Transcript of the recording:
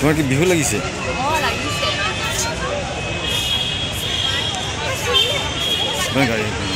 তোমাৰ কি বিহু লাগিছে? লাগিছে। গাড়ী